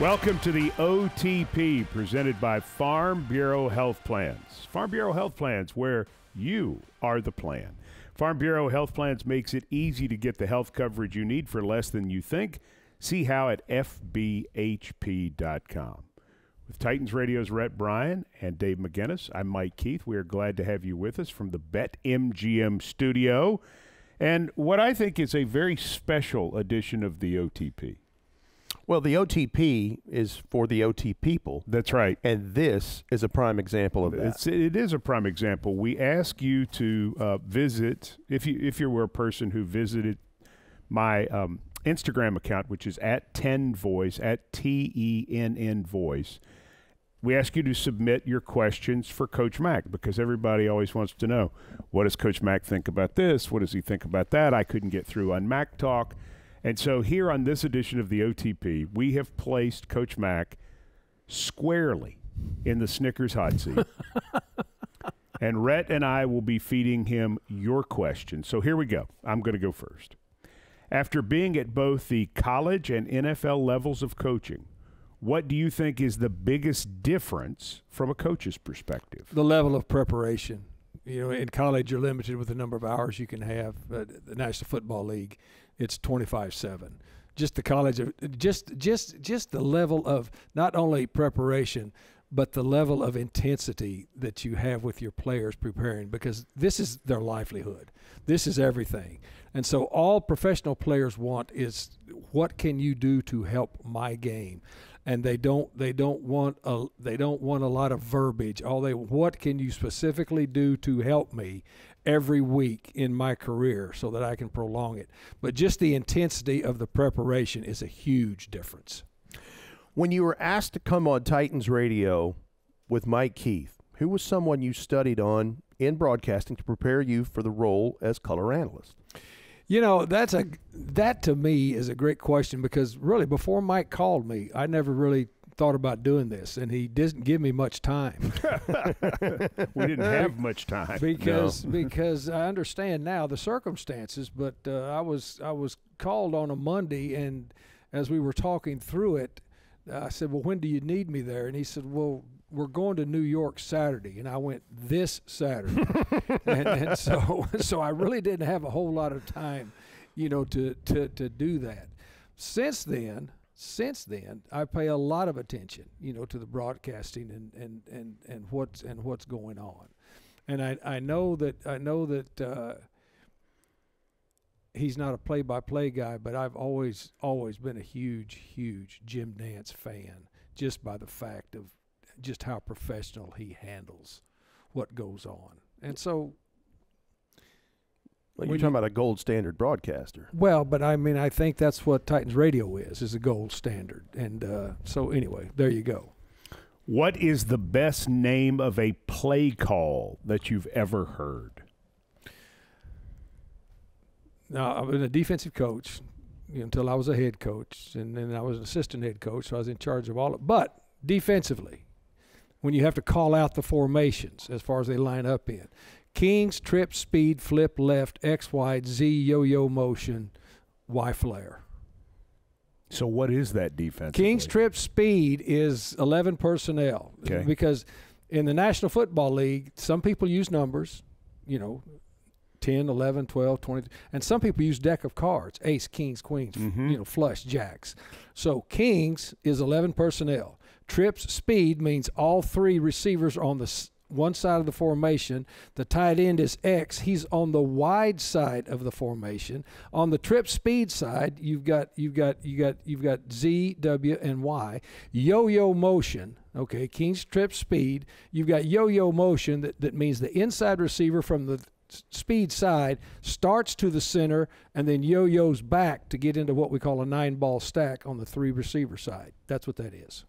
Welcome to the OTP presented by Farm Bureau Health Plans. Farm Bureau Health Plans, where you are the plan. Farm Bureau Health Plans makes it easy to get the health coverage you need for less than you think. See how at FBHP.com. With Titans Radio's Rhett Bryan and Dave McGinnis, I'm Mike Keith. We are glad to have you with us from the Bet MGM studio. And what I think is a very special edition of the OTP. Well, the OTP is for the OT people, That's right. and this is a prime example of that. It's, it is a prime example. We ask you to uh, visit if you if you were a person who visited my um, Instagram account, which is at ten voice at t e n n voice. We ask you to submit your questions for Coach Mac because everybody always wants to know what does Coach Mac think about this? What does he think about that? I couldn't get through on Mac Talk. And so here on this edition of the OTP, we have placed Coach Mac squarely in the Snickers hot seat. and Rhett and I will be feeding him your questions. So here we go. I'm going to go first. After being at both the college and NFL levels of coaching, what do you think is the biggest difference from a coach's perspective? the level of preparation. You know, in college, you're limited with the number of hours you can have. The National Football League, it's 25/7. Just the college of just just just the level of not only preparation, but the level of intensity that you have with your players preparing because this is their livelihood. This is everything. And so all professional players want is what can you do to help my game? And they don't they don't want a they don't want a lot of verbiage. All they what can you specifically do to help me every week in my career so that I can prolong it. But just the intensity of the preparation is a huge difference. when you were asked to come on Titans Radio with Mike Keith, who was someone you studied on in broadcasting to prepare you for the role as color analyst? You know, that's a that to me is a great question because really before Mike called me, I never really thought about doing this and he didn't give me much time We didn't have much time. because because I understand now the circumstances, but uh, I was I was called on a Monday and as we were talking through it, I said, "Well, when do you need me there?" And he said, "Well, we're going to New York Saturday." And I went, "This Saturday." and, and so so I really didn't have a whole lot of time, you know, to to to do that. Since then, since then, I pay a lot of attention, you know, to the broadcasting and and and and what's and what's going on. And I I know that I know that uh, he's not a play-by-play guy, but I've always always been a huge huge Jim Nantz fan just by the fact of just how professional he handles what goes on. And so Well, you're you- talking about a gold standard broadcaster. Well, but I mean, I think that's what Titans Radio is, is a gold standard. And uh, so, anyway, there you go. What is the best name of a play call that you've ever heard? Now, I've been a defensive coach until I was a head coach, and then I was an assistant head coach, so I was in charge of all. Of, but defensively, when you have to call out the formations as far as they line up in, Kings, trip, speed, flip, left, X, Y, Z, yo-yo motion, Y flare. So what is that defense? King's Trip Speed is 11 personnel. Okay. Because in the National Football League, some people use numbers, you know, 10, 11, 12, 20, and some people use deck of cards, ace, kings, queens, f- Mhm. you know, flush, jacks. So Kings is 11 personnel. Trips Speed means all three receivers are on the one side of the formation. The tight end is X. He's on the wide side of the formation. On the trip speed side, you've got you've got you got you've got Z, W, and Y. Yo-yo motion. Okay, King's trip speed. You've got yo-yo motion that, that means the inside receiver from the speed side starts to the center and then yo-yos back to get into what we call a nine ball stack on the three receiver side. That's what that is.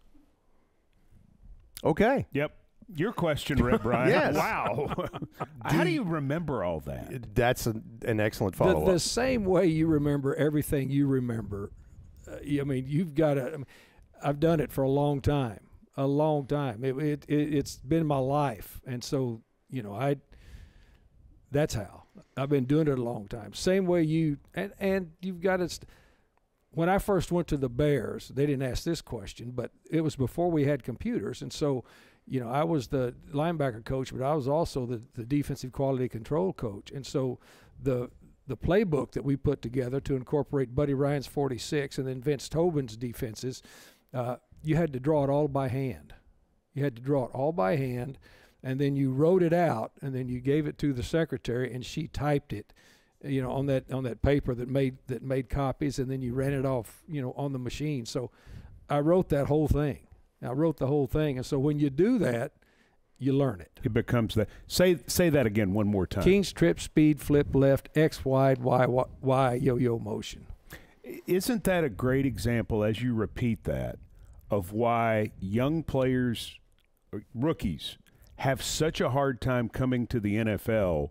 Okay. Yep. Your question, Rhett Bryan. Yes. Wow. How do you remember all that? That's an, an excellent follow up. the up. same way you remember everything you remember. Uh, I mean, you've got to. I mean, I've done it for a long time, a long time. It, it, it it's been my life, and so you know, I. That's how. I've been doing it a long time. Same way you and and you've got to. St- when I first went to the Bears, they didn't ask this question, but it was before we had computers, and so you know I was the linebacker coach, but I was also the, the defensive quality control coach, and so the the playbook that we put together to incorporate Buddy Ryan's 46 and then Vince Tobin's defenses, uh, you had to draw it all by hand. You had to draw it all by hand, and then you wrote it out, and then you gave it to the secretary, and she typed it, you know, on that on that paper that made that made copies, and then you ran it off, you know, on the machine. So I wrote that whole thing. I wrote the whole thing, and so when you do that, you learn it. It becomes that. Say say that again one more time. King's trip, speed, flip left, X wide, Y Y yo yo motion. Isn't that a great example as you repeat that of why young players, uh, rookies, have such a hard time coming to the NFL?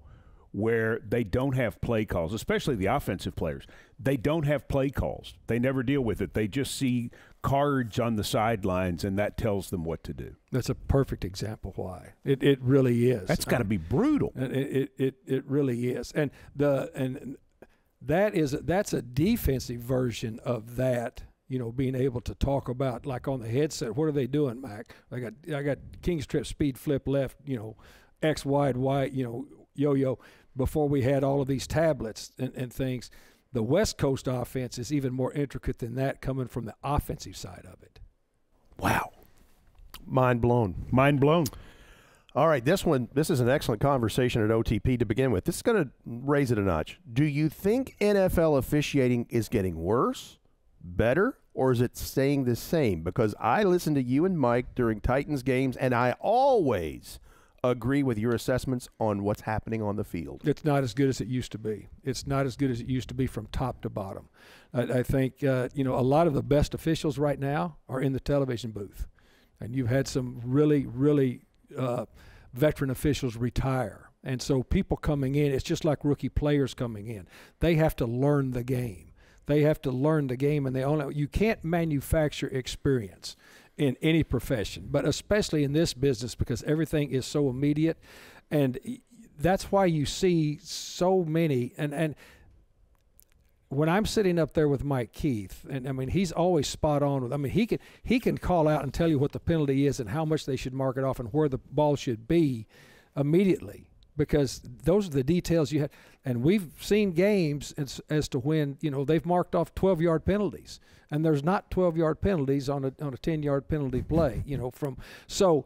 Where they don't have play calls, especially the offensive players. They don't have play calls. They never deal with it. They just see cards on the sidelines, and that tells them what to do. That's a perfect example why it it really is. That's got to be brutal. It, it it it really is, and the and that is that's a defensive version of that. You know, being able to talk about like on the headset, what are they doing, Mac? I got I got King's Trip speed flip left. You know, X wide Y. You know, yo yo. Before we had all of these tablets and, and things the West Coast offense is even more intricate than that coming from the offensive side of it. Wow. Mind blown. Mind blown. All right, this one, this is an excellent conversation at OTP to begin with. This is going to raise it a notch. Do you think NFL officiating is getting worse, better, or is it staying the same? Because I listen to you and Mike during Titans games, and I always – agree with your assessments on what's happening on the field. It's not as good as it used to be. It's not as good as it used to be from top to bottom. I, I think uh, you know a lot of the best officials right now are in the television booth, and you've had some really, really uh, veteran officials retire. And so people coming in, it's just like rookie players coming in. They have to learn the game. They have to learn the game, and they only you can't manufacture experience in any profession, but especially in this business because everything is so immediate. And that's why you see so many. And, and when I'm sitting up there with Mike Keith, and I mean he's always spot on with. I mean he can he can call out and tell you what the penalty is and how much they should mark it off and where the ball should be immediately because those are the details you have. And we've seen games as, as to when you know they've marked off 12 yard penalties and there's not 12 yard penalties on a on a 10 yard penalty play. You know, from so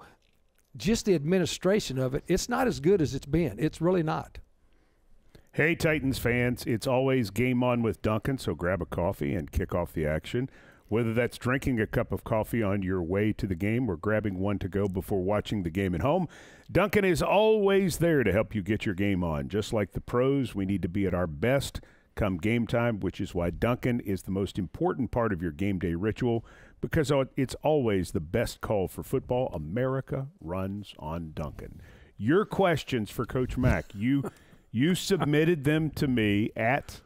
just the administration of it, it's not as good as it's been. It's really not. Hey, Titans fans, it's always game on with Dunkin', so grab a coffee and kick off the action. Whether that's drinking a cup of coffee on your way to the game or grabbing one to go before watching the game at home, Dunkin' is always there to help you get your game on. Just like the pros, we need to be at our best come game time, which is why Dunkin' is the most important part of your game day ritual because it's always the best call for football. America runs on Dunkin'. Your questions for Coach Mac, you you submitted them to me at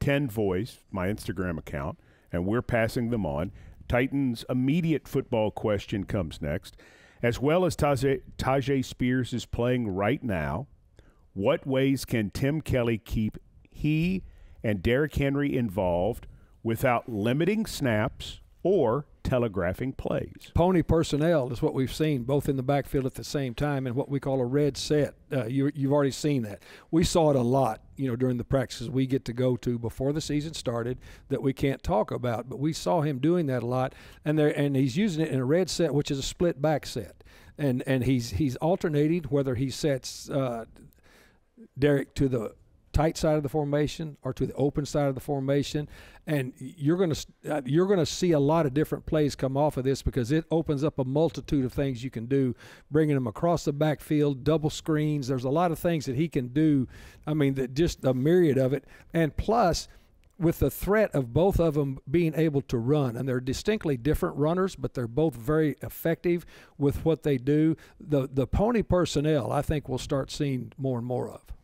10 Voice, my Instagram account, and we're passing them on. Titans' immediate football question comes next, as well as Tajay, Tyjae Spears is playing right now. What ways can Tim Kelly keep he and Derrick Henry involved without limiting snaps or telegraphing plays. Pony personnel is what we've seen both in the backfield at the same time and what we call a red set. Uh, you, have already seen that. We saw it a lot, you know, during the practices we get to go to before the season started that we can't talk about, but we saw him doing that a lot, and there and he's using it in a red set, which is a split back set, and and he's he's alternating whether he sets uh, Derrick to the tight side of the formation or to the open side of the formation. And you're going to uh, you're going to see a lot of different plays come off of this because it opens up a multitude of things you can do bringing them across the backfield double screens. There's a lot of things that he can do i mean that just a myriad of it. And plus with the threat of both of them being able to run and they're distinctly different runners but they're both very effective with what they do the the pony personnel i think we'll start seeing more and more of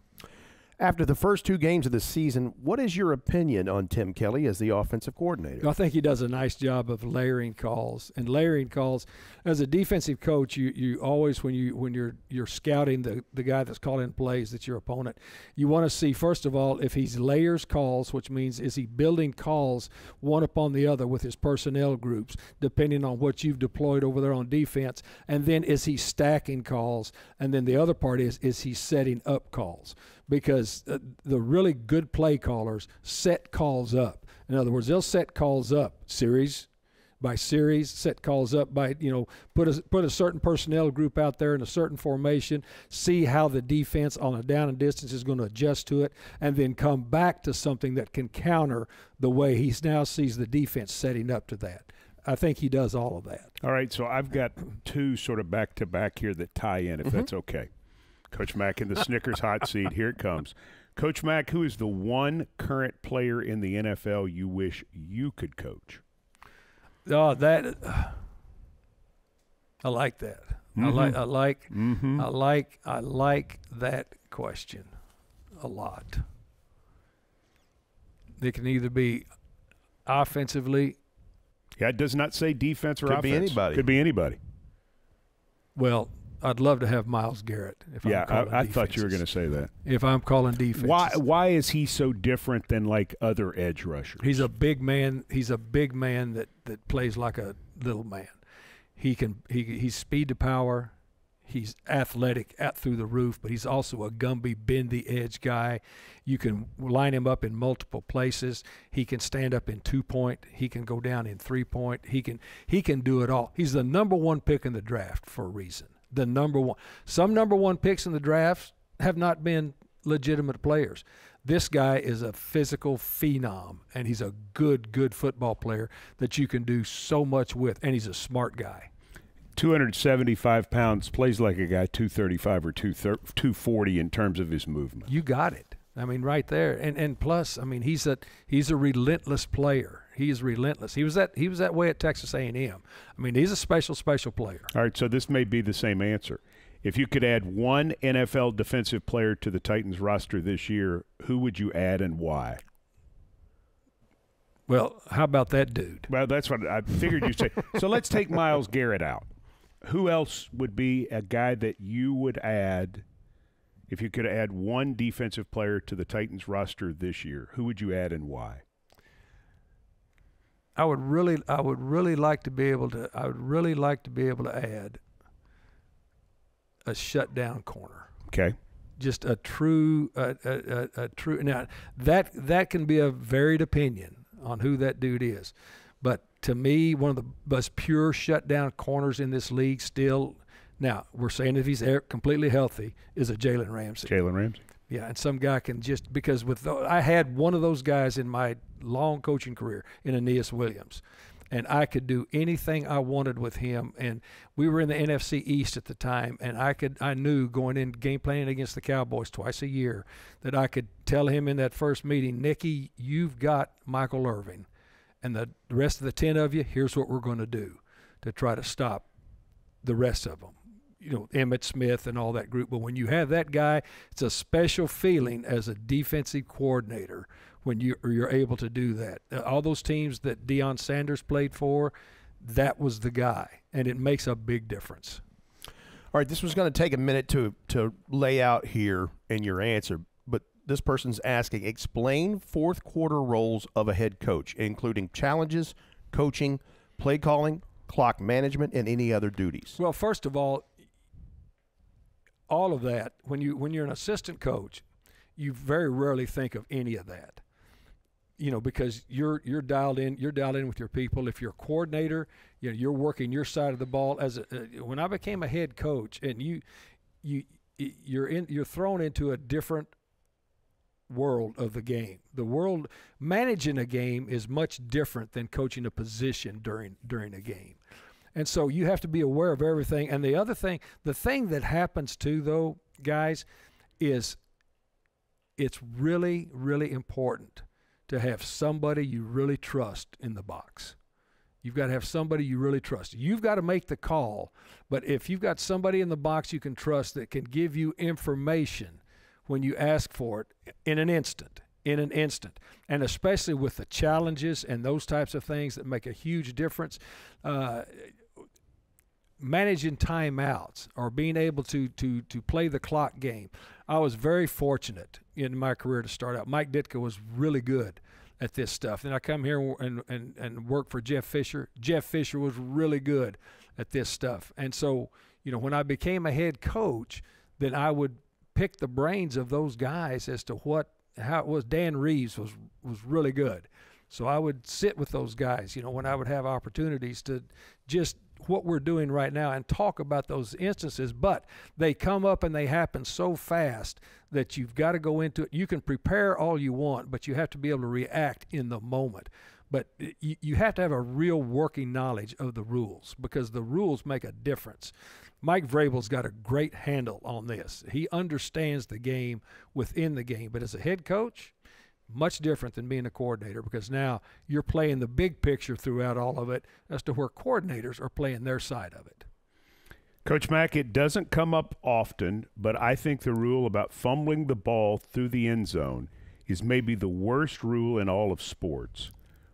After the first two games of the season, what is your opinion on Tim Kelly as the offensive coordinator? I think he does a nice job of layering calls and layering calls. As a defensive coach, you, you always when you when you're you're scouting the, the guy that's calling plays that's your opponent, you want to see first of all if he's layers calls, which means is he building calls one upon the other with his personnel groups, depending on what you've deployed over there on defense, and then is he stacking calls, and then the other part is is he setting up calls because uh, the really good play callers set calls up. In other words, they'll set calls up series by series, set calls up by you know put a put a certain personnel group out there in a certain formation, see how the defense on a down and distance is going to adjust to it, and then come back to something that can counter the way he now sees the defense setting up to that. I think he does all of that. All right, so I've got two sort of back to back here that tie in, if mm-hmm. that's okay. Coach Mac in the Snickers hot seat. Here it comes. Coach Mac, who is the one current player in the NFL you wish you could coach? Oh, that uh, I like that. Mm-hmm. I like I like mm-hmm. I like I like that question a lot. It can either be offensively. Yeah, it does not say defense or Could offense. be anybody. Could be anybody. Well, I'd love to have Myles Garrett. If yeah, I'm I, I thought you were going to say that. If I'm calling defense, why why is he so different than like other edge rushers? He's a big man. He's a big man that that plays like a little man. He can he he's speed to power. He's athletic at through the roof, but he's also a Gumby bend the edge guy. You can line him up in multiple places. He can stand up in two point. He can go down in three point. He can he can do it all. He's the number one pick in the draft for a reason the number one. Some number one picks in the drafts have not been legitimate players. This guy is a physical phenom, and he's a good, good football player that you can do so much with, and he's a smart guy. 275 pounds, plays like a guy 235 or 240 in terms of his movement. You got it. I mean, right there, and and plus, I mean, he's a he's a relentless player. He is relentless. He was that he was that way at Texas A&M. I mean, he's a special special player. All right, so this may be the same answer. If you could add one NFL defensive player to the Titans roster this year, who would you add and why? Well, how about that dude? Well, that's what I figured you'd say. so let's take Myles Garrett out. Who else would be a guy that you would add if you could add one defensive player to the Titans roster this year? Who would you add and why? I would really, I would really like to be able to. I would really like to be able to add a shutdown corner. Okay. Just a true, a, a, a, a true. Now that that can be a varied opinion on who that dude is, but to me, one of the most pure shutdown corners in this league still. Now we're saying if he's completely healthy, is a Jalen Ramsey. Jalen Ramsey. Yeah, and some guy can just because with I had one of those guys in my long coaching career in Aeneas Williams, and I could do anything I wanted with him. And we were in the NFC East at the time, and I could I knew going in game planning against the Cowboys twice a year that I could tell him in that first meeting, Nicky, you've got Michael Irvin, and the rest of the ten of you, here's what we're going to do to try to stop the rest of them you know Emmitt Smith and all that group. But when you have that guy, it's a special feeling as a defensive coordinator when you you're able to do that. All those teams that Deion Sanders played for, that was the guy, and it makes a big difference. All right, this was going to take a minute to to lay out here in your answer, but this person's asking: explain fourth quarter roles of a head coach, including challenges, coaching, play calling, clock management, and any other duties. Well, first of all, all of that when you when you're an assistant coach, you very rarely think of any of that. You know, because you're you're dialed in, you're dialed in with your people. If you're a coordinator, you know, you're working your side of the ball. As a, uh, when I became a head coach, and you you you're in you're thrown into a different world of the game. The world managing a game is much different than coaching a position during during a game. And so you have to be aware of everything. And the other thing, the thing that happens too, though, guys, is it's really, really important to have somebody you really trust in the box. You've got to have somebody you really trust. You've got to make the call. But if you've got somebody in the box you can trust that can give you information when you ask for it in an instant in an instant and especially with the challenges and those types of things that make a huge difference uh, managing timeouts or being able to to to play the clock game. I was very fortunate in my career to start out. Mike Ditka was really good at this stuff. Then I come here and, and, and work for Jeff Fisher. Jeff Fisher was really good at this stuff. And so, you know, when I became a head coach, then I would pick the brains of those guys as to what how it was Dan Reeves was was really good. So I would sit with those guys, you know, when I would have opportunities to just what we're doing right now and talk about those instances, but they come up and they happen so fast that you've got to go into it. You can prepare all you want, but you have to be able to react in the moment. But you, you have to have a real working knowledge of the rules because the rules make a difference. Mike Vrabel's got a great handle on this. He understands the game within the game, but as a head coach, much different than being a coordinator because now you're playing the big picture throughout all of it as to where coordinators are playing their side of it. Coach Mac, it doesn't come up often, but I think the rule about fumbling the ball through the end zone is maybe the worst rule in all of sports.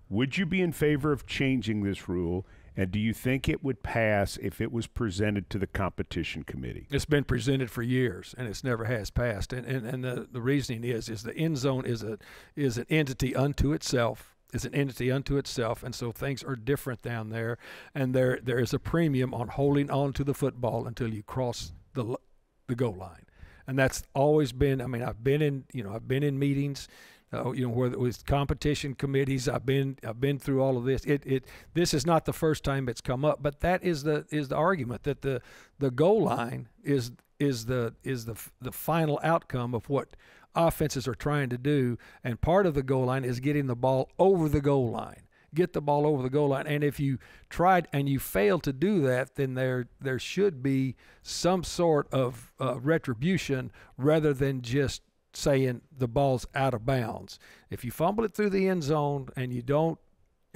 Would you be in favor of changing this rule and do you think it would pass if it was presented to the competition committee? It's been presented for years, and it's never has passed. And and, and the, the reasoning is is the end zone is a is an entity unto itself. Is an entity unto itself, and so things are different down there. And there there is a premium on holding on to the football until you cross the the goal line, and that's always been. I mean, I've been in you know I've been in meetings uh, you know, where it was competition committees. I've been I've been through all of this. It it this is not the first time it's come up, but that is the is the argument that the the goal line is is the is the the final outcome of what offenses are trying to do, and part of the goal line is getting the ball over the goal line. Get the ball over the goal line, and if you tried and you fail to do that, then there there should be some sort of uh, retribution rather than just saying the ball's out of bounds. If you fumble it through the end zone and you don't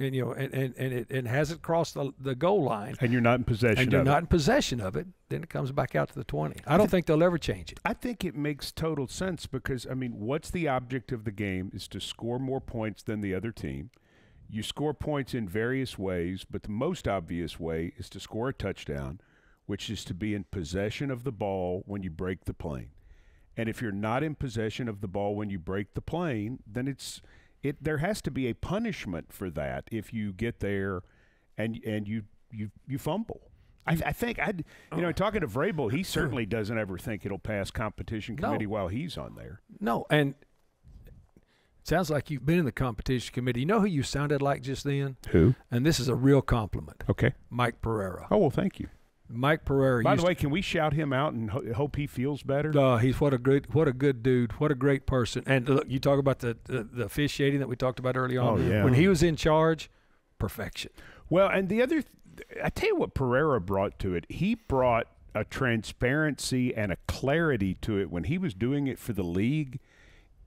and you know and, and, and it and hasn't crossed the, the goal line and you're not in possession and you're not it. in possession of it then it comes back out to the 20 i don't think they'll ever change it i think it makes total sense because i mean what's the object of the game is to score more points than the other team you score points in various ways but the most obvious way is to score a touchdown which is to be in possession of the ball when you break the plane and if you're not in possession of the ball when you break the plane, then it's it there has to be a punishment for that if you get there and and you you you fumble. I, I think I, you know, talking to Vrabel, he certainly doesn't ever think it'll pass competition committee no. while he's on there. No, and it sounds like you've been in the competition committee. You know who you sounded like just then? Who? And this is a real compliment. Okay, Mike Pereira. Oh well, thank you. Mike Pereira. By the way, can we shout him out and ho- hope he feels better? Uh, he's what a great, what a good dude, what a great person. And look, you talk about the, the, the officiating that we talked about early on. Oh, yeah. When he was in charge, perfection. Well, and the other, th- I tell you what, Pereira brought to it. He brought a transparency and a clarity to it when he was doing it for the league.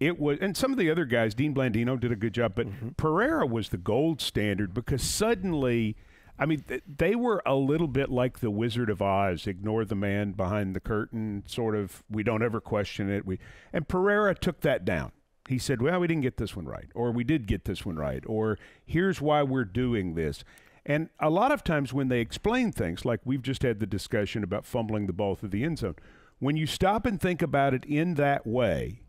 It was, and some of the other guys, Dean Blandino did a good job, but mm-hmm. Pereira was the gold standard because suddenly I mean, th- they were a little bit like the Wizard of Oz. Ignore the man behind the curtain. Sort of. We don't ever question it. We and Pereira took that down. He said, "Well, we didn't get this one right, or we did get this one right, or here's why we're doing this." And a lot of times when they explain things, like we've just had the discussion about fumbling the ball through the end zone, when you stop and think about it in that way,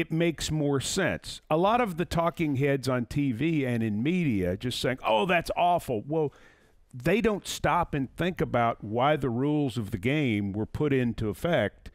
it makes more sense. A lot of the talking heads on TV and in media just saying, oh, that's awful. Well, they don't stop and think about why the rules of the game were put into effect.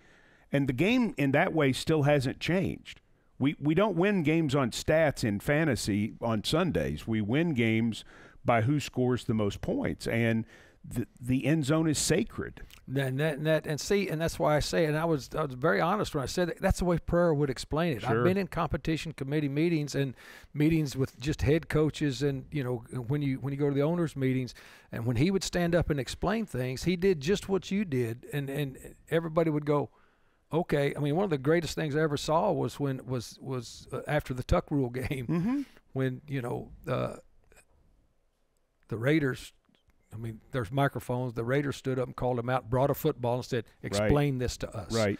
And the game in that way still hasn't changed. We, we don't win games on stats in fantasy on Sundays. We win games by who scores the most points. And the, the end zone is sacred. And that, and that, and see, and that's why I say, and I was, I was very honest when I said that. That's the way Pereira would explain it. Sure. I've been in competition committee meetings and meetings with just head coaches, and you know, when you when you go to the owners' meetings, and when he would stand up and explain things, he did just what you did, and and everybody would go, okay. I mean, one of the greatest things I ever saw was when was was uh, after the Tuck Rule game, mm-hmm. when you know uh, the Raiders I mean, there's microphones. The Raiders stood up and called him out, brought a football, and said, "Explain this to us." Right.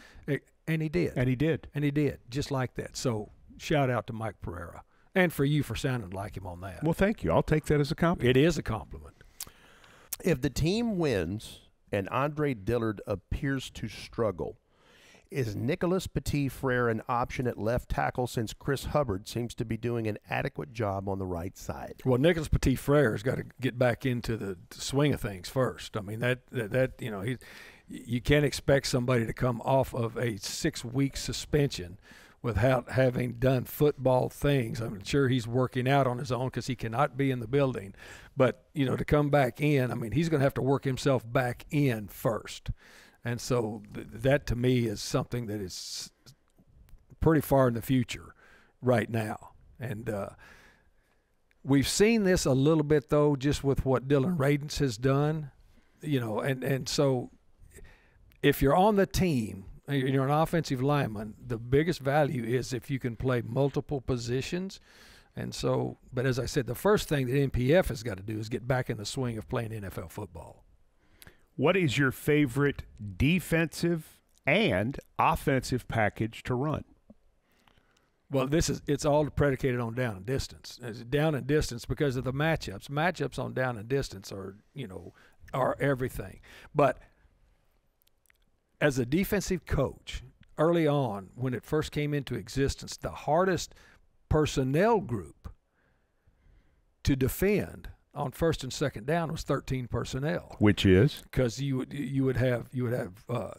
And he did. And he did. And he did, just like that. So shout out to Mike Pereira. And for you for sounding like him on that. Well, thank you. I'll take that as a compliment. it is a compliment. If the team wins and Andre Dillard appears to struggle, is Nicholas Petit Frere an option at left tackle since Chris Hubbard seems to be doing an adequate job on the right side? Well, Nicholas Petit Frere's got to get back into the swing of things first. I mean that that, that you know he, you can't expect somebody to come off of a six week suspension without having done football things. I'm sure he's working out on his own because he cannot be in the building. But you know to come back in, I mean he's going to have to work himself back in first. And so th- that to me is something that is pretty far in the future right now. And uh, we've seen this a little bit though, just with what Dillon Radunz has done. You know, and and so if you're on the team, you're an offensive lineman. The biggest value is if you can play multiple positions. And so, but as I said, the first thing that NPF has got to do is get back in the swing of playing NFL football. What is your favorite defensive and offensive package to run? Well, this is it's all predicated on down and distance. It's down and distance because of the matchups. Matchups on down and distance are you know are everything. But as a defensive coach, early on when it first came into existence, the hardest personnel group to defend on first and second down was 13 personnel Which is? because you would you would have you would have uh,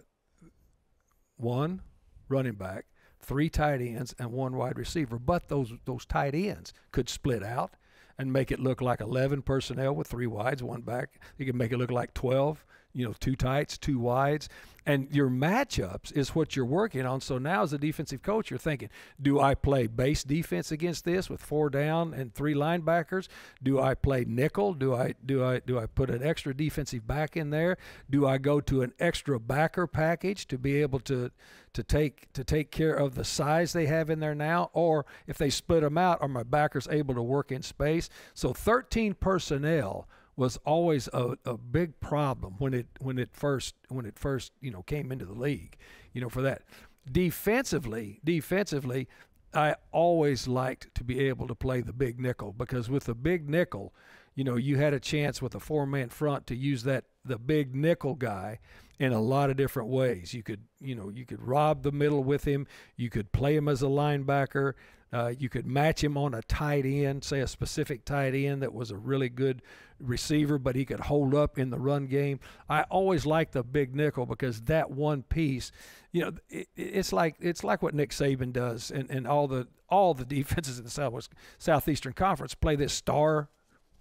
one running back, three tight ends, and one wide receiver. But those those tight ends could split out and make it look like 11 personnel with three wides, one back. You could make it look like 12. You know, two tights, two wides, and your matchups is what you're working on. So now, as a defensive coach, you're thinking, do I play base defense against this with four down and three linebackers? Do I play nickel? Do I do I do I put an extra defensive back in there? Do I go to an extra backer package to be able to to take to take care of the size they have in there now? Or if they split them out, are my backers able to work in space? So 13 personnel was always a, a big problem when it when it first when it first you know came into the league you know for that. Defensively defensively I always liked to be able to play the big nickel because with the big nickel you know you had a chance with a four man front to use that the big nickel guy in a lot of different ways. You could you know you could rob the middle with him. You could play him as a linebacker uh, you could match him on a tight end, say a specific tight end that was a really good receiver, but he could hold up in the run game. I always liked the big nickel because that one piece, you know, it, it's like it's like what Nick Saban does, and, and all the all the defenses in the Southwest Southeastern Conference play this star,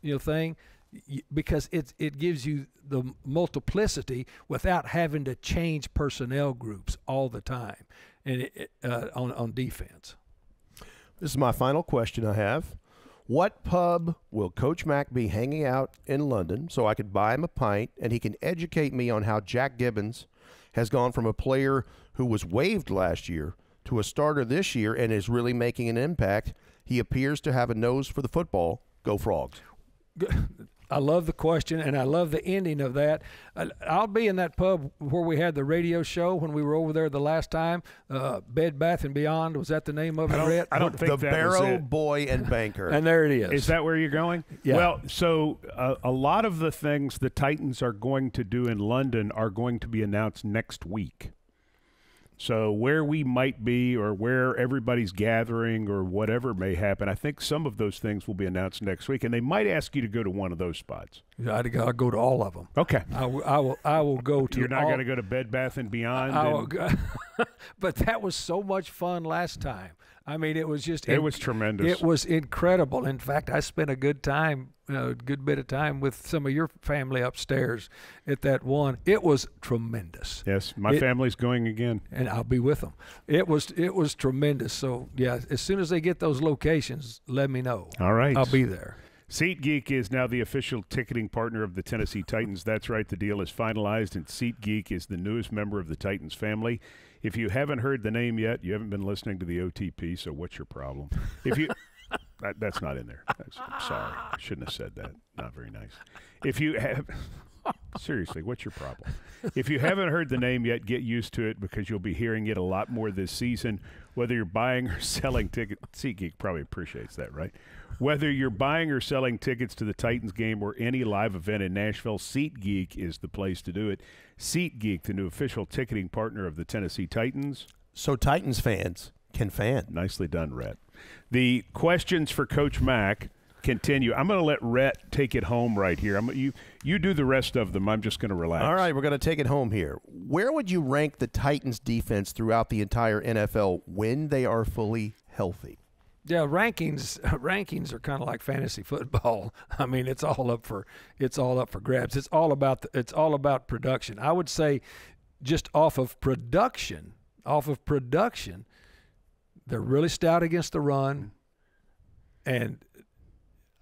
you know, thing because it it gives you the multiplicity without having to change personnel groups all the time, and it, uh, on on defense. This is my final question I have. What pub will Coach Mac be hanging out in London so I could buy him a pint and he can educate me on how Jack Gibbens has gone from a player who was waived last year to a starter this year and is really making an impact? He appears to have a nose for the football. Go Frogs. I love the question and I love the ending of that. I- I'll be in that pub where we had the radio show when we were over there the last time. Uh, Bed Bath and Beyond was that the name of it? Rhett? I don't think the that was Barrow it. Boy and Banker. And there it is. Is that where you're going? Yeah. Well, so uh, a lot of the things the Titans are going to do in London are going to be announced next week. So where we might be or where everybody's gathering or whatever may happen, I think some of those things will be announced next week, and they might ask you to go to one of those spots. Yeah, I'd go, I'll go to all of them. Okay. I will, I will, go to You're not all- to go to Bed Bath and Beyond. I will and- go- but that was so much fun last time. I mean, it was just it was tremendous. It was incredible. In fact, I spent a good time, a good bit of time with some of your family upstairs at that one. It was tremendous, yes, my it- family's going again. and I'll be with them. It was it was tremendous. So yeah, as soon as they get those locations, let me know. All right. I'll be there. SeatGeek is now the official ticketing partner of the Tennessee Titans. That's right, the deal is finalized, and SeatGeek is the newest member of the Titans family. If you haven't heard the name yet, you haven't been listening to the OTP, so what's your problem? If you That, that's not in there. That's, I'm sorry. I shouldn't have said that. Not very nice. If you have. Seriously, what's your problem? If you haven't heard the name yet, get used to it because you'll be hearing it a lot more this season. Whether you're buying or selling tickets, SeatGeek probably appreciates that, right? Whether you're buying or selling tickets to the Titans game or any live event in Nashville, SeatGeek is the place to do it. SeatGeek, the new official ticketing partner of the Tennessee Titans. So Titans fans can fan. Nicely done, Rhett. The questions for Coach Mac continue. I'm going to let Rhett take it home right here. I'm, you you do the rest of them. I'm just going to relax. All right, we're going to take it home here. Where would you rank the Titans defense throughout the entire NFL when they are fully healthy? Yeah, rankings rankings are kind of like fantasy football. I mean, it's all up for it's all up for grabs. It's all about the, it's all about production. I would say just off of production, off of production, they're really stout against the run and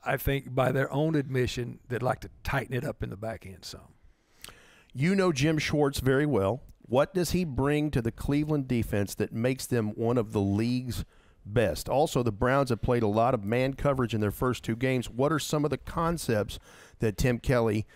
I think by their own admission, they'd like to tighten it up in the back end some. You know Jim Schwartz very well. What does he bring to the Cleveland defense that makes them one of the league's best? Also, the Browns have played a lot of man coverage in their first two games. What are some of the concepts that Tim Kelly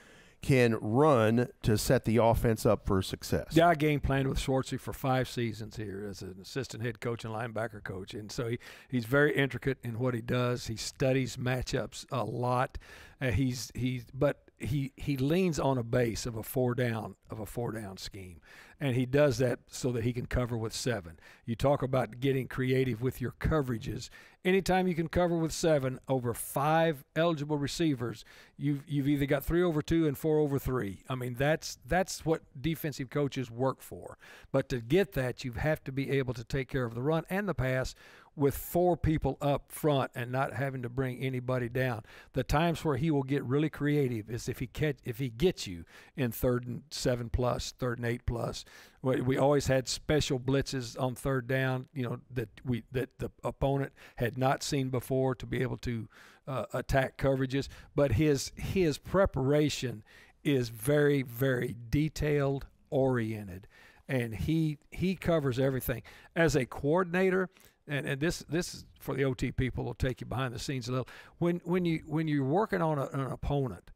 can run to set the offense up for success. Yeah, I game planned with Schwartzy for five seasons here as an assistant head coach and linebacker coach, and so he, he's very intricate in what he does. He studies matchups a lot. Uh, he's he's but he he leans on a base of a four down of a four down scheme, and he does that so that he can cover with seven. You talk about getting creative with your coverages. Anytime you can cover with seven over five eligible receivers, you've you've either got three over two and four over three. I mean that's that's what defensive coaches work for. But to get that, you have to be able to take care of the run and the pass with four people up front and not having to bring anybody down. The times where he will get really creative is if he catch if he gets you in third and seven plus, third and eight plus. We we always had special blitzes on third down, you know that we that the opponent had not seen before to be able to uh, attack coverages. But his his preparation is very very detailed oriented and he he covers everything as a coordinator and, and this this is for the OT people will take you behind the scenes a little. When when you when you're working on a, an opponent,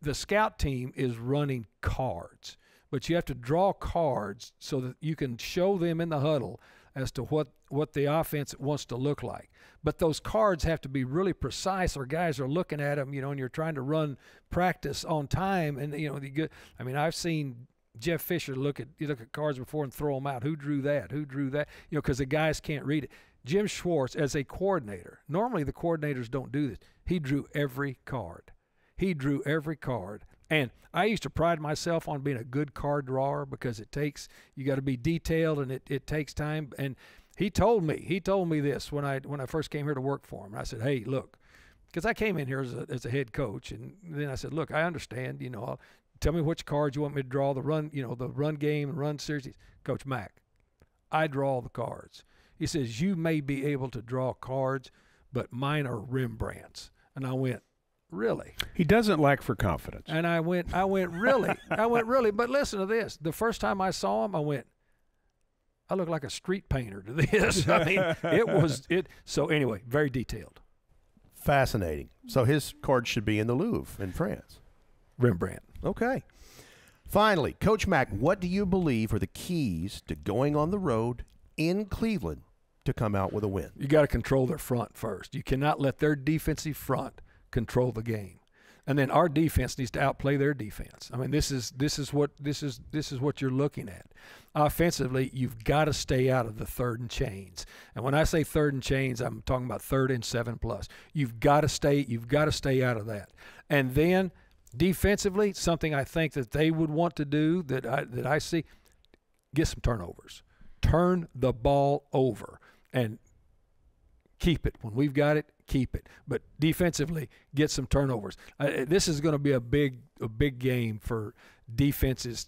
the scout team is running cards, but you have to draw cards so that you can show them in the huddle as to what what the offense wants to look like. But those cards have to be really precise, or guys are looking at them, you know, and you're trying to run practice on time. And you know, the good. I mean, I've seen Jeff Fisher look at you look at cards before and throw them out. Who drew that? Who drew that? You know, because the guys can't read it. Jim Schwartz, as a coordinator, normally the coordinators don't do this. He drew every card. He drew every card. And I used to pride myself on being a good card drawer because it takes you got to be detailed and it, it takes time. And he told me he told me this when I when I first came here to work for him. I said, "Hey, look." Because I came in here as a, as a head coach, and then I said, "Look, I understand. You know, Tell me which cards you want me to draw. The run, you know, the run game, run series. Coach Mac, I draw the cards. He says you may be able to draw cards, but mine are Rembrandts. And I went, really? He doesn't lack for confidence. And I went, I went, really? I went, really? But listen to this. The first time I saw him, I went, I look like a street painter to this. I mean, it was it. So anyway, very detailed. Fascinating. So his card should be in the Louvre in France. Rembrandt. Okay. Finally, Coach Mac, what do you believe are the keys to going on the road in Cleveland to come out with a win? You got to control their front first. You cannot let their defensive front control the game. And then our defense needs to outplay their defense. I mean, this is this is what this is this is what you're looking at. Offensively, you've got to stay out of the third and chains. And when I say third and chains, I'm talking about third and seven plus. You've got to stay you've got to stay out of that. And then Defensively, something I think that they would want to do that I, that I see, get some turnovers. Turn the ball over and keep it. When we've got it, keep it. But defensively, get some turnovers. Uh, this is going to be a big a big game for defenses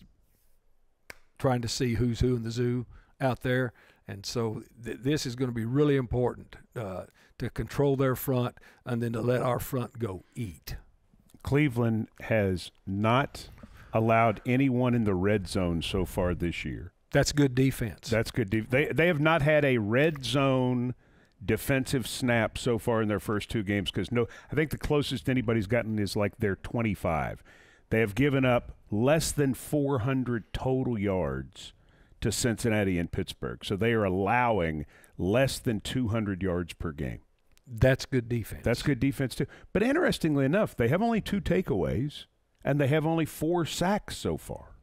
trying to see who's who in the zoo out there. And so th- this is going to be really important uh, to control their front and then to let our front go eat. Cleveland has not allowed anyone in the red zone so far this year. That's good defense. That's good. De- they they have not had a red zone defensive snap so far in their first two games because no, I think the closest anybody's gotten is like their 25. They have given up less than 400 total yards to Cincinnati and Pittsburgh. So they are allowing less than 200 yards per game. That's good defense. That's good defense too. But interestingly enough, they have only two takeaways and they have only four sacks so far,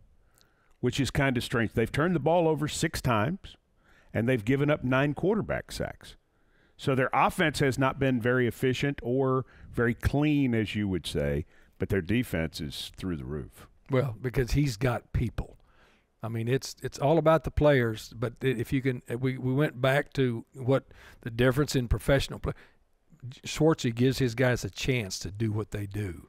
which is kind of strange. They've turned the ball over six times and they've given up nine quarterback sacks. So their offense has not been very efficient or very clean, as you would say, but their defense is through the roof. Well, because he's got people. I mean, it's it's all about the players. But if you can, we, we went back to what the difference in professional play. Schwartzy gives his guys a chance to do what they do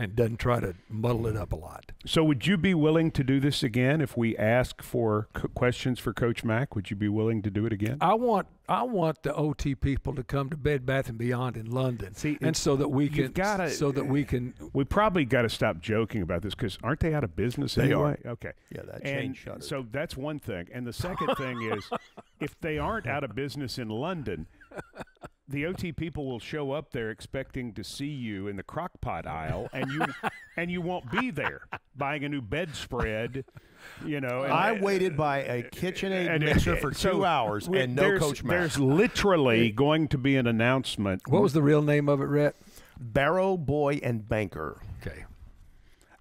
and doesn't try to muddle it up a lot. So, would you be willing to do this again if we ask for questions for Coach Mac? Would you be willing to do it again? I want I want the OT people to come to Bed Bath and Beyond in London, See, and so that we can gotta, so that we can. We probably got to stop joking about this because aren't they out of business they anyway? Are. Okay. Yeah, that and change shuttered. So that's one thing, and the second thing is, if they aren't out of business in London, the OT people will show up there expecting to see you in the crock pot aisle, and you and you won't be there buying a new bedspread. You know, and, I waited by a KitchenAid and- mixer for so two hours we- and no there's- Coach Mac. There's literally going to be an announcement. What was the real name of it, Rhett? Barrow Boy and Banker. Okay.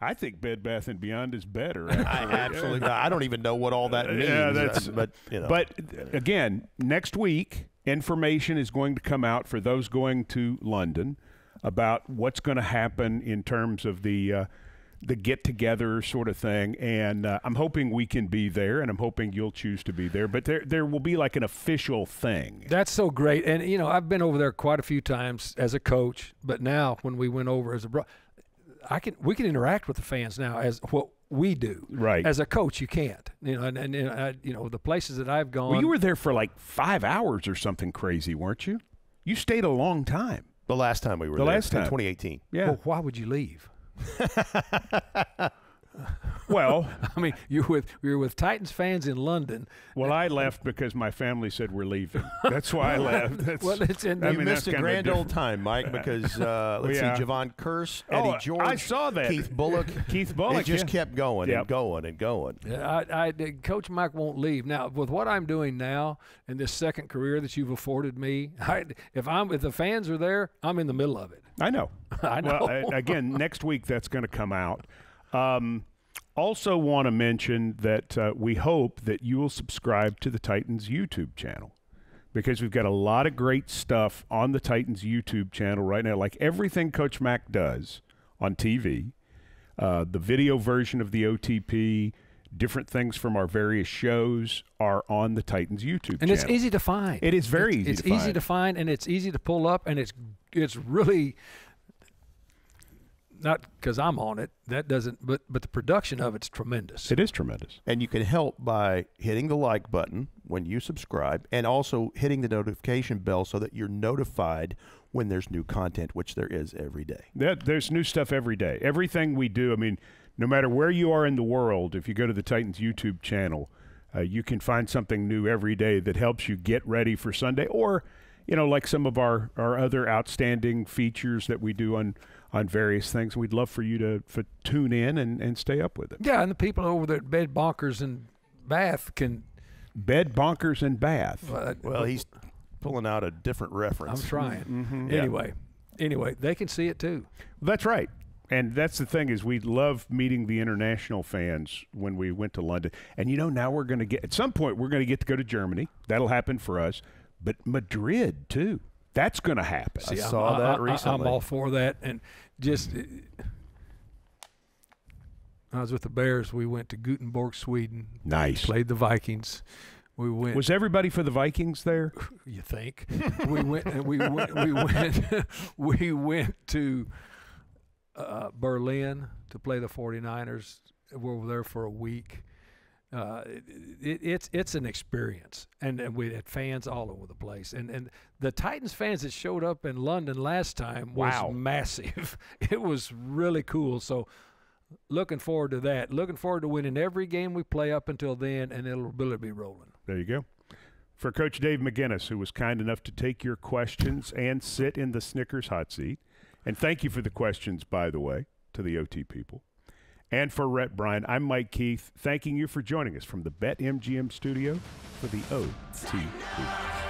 I think Bed Bath and Beyond is better. I Actually. absolutely. I don't even know what all that means. Yeah, that's- uh, but you know. But again, next week, information is going to come out for those going to London about what's going to happen in terms of the uh, the get together sort of thing. And uh, I'm hoping we can be there, and I'm hoping you'll choose to be there. But there there will be like an official thing. That's so great, and you know I've been over there quite a few times as a coach, but now when we went over as a bro, I can we can interact with the fans now as what we do. Right. As a coach, you can't. You know, and, and, and I, you know the places that I've gone. Well, you were there for like five hours or something crazy, weren't you? You stayed a long time. the last time we were there. The there, last in time. 2018. Yeah. Well, why would you leave? Well, I mean, you with you were with Titans fans in London. well, I left because my family said we're leaving. That's why I left. That's, Well, it's in I you mean, missed that's a grand different- old time, Mike, because uh, let's Yeah. see, Jevon Kearse, Oh, Eddie I- George, I saw that. Keith Bulluck. Keith Bulluck, It just yeah. kept going Yep. and going and going. Yeah, I, I, Coach Mike won't leave. Now, with what I'm doing now in this second career that you've afforded me, I, if I'm if the fans are there, I'm in the middle of it. I know. I know. Well, again, next week that's going to come out. Um, also, want to mention that uh, we hope that you will subscribe to the Titans YouTube channel because we've got a lot of great stuff on the Titans YouTube channel right now. Like everything Coach Mac does on TV, uh, the video version of the OTP, different things from our various shows are on the Titans YouTube channel. and channel. it's easy to find. It is very it's, easy It's to easy find. to find, and it's easy to pull up, and it's it's really not because I'm on it. That doesn't, but but the production of it's tremendous. It is tremendous. And you can help by hitting the like button when you subscribe and also hitting the notification bell so that you're notified when there's new content, which there is every day. That, there's new stuff every day. Everything we do, I mean, no matter where you are in the world, if you go to the Titans YouTube channel, uh, you can find something new every day that helps you get ready for Sunday or, you know, like some of our, our other outstanding features that we do on, on various things. We'd love for you to for tune in and, and stay up with it. Yeah, and the people over there at Bed Bonkers and Bath can. Bed, bonkers, and bath. Uh, Well, he's pulling out a different reference. I'm trying. Mm-hmm. Anyway, anyway, they can see it too. That's right. And that's the thing is we love meeting the international fans when we went to London. And you know now we're going to get at some point we're going to get to go to Germany. That'll happen for us. But Madrid too. That's going to happen. I I'm- saw that I, I'm recently. all for that, and just. I was with the Bears. We went to Gothenburg, Sweden. Nice. Played the Vikings. We went. Was everybody for the Vikings there? you think we went? and We went. We went. we went to uh, Berlin to play the 49ers. We were there for a week. Uh, it, it, it's it's an experience, and, and we had fans all over the place, and and the Titans fans that showed up in London last time was Wow. massive. It was really cool. So, looking forward to that. Looking forward to winning every game we play up until then, and it'll really be rolling. There you go. For Coach Dave McGinnis, who was kind enough to take your questions and sit in the Snickers hot seat. And thank you for the questions, by the way, to the OT people. And for Rhett Bryan, I'm Mike Keith, thanking you for joining us from the BetMGM studio for the OTP.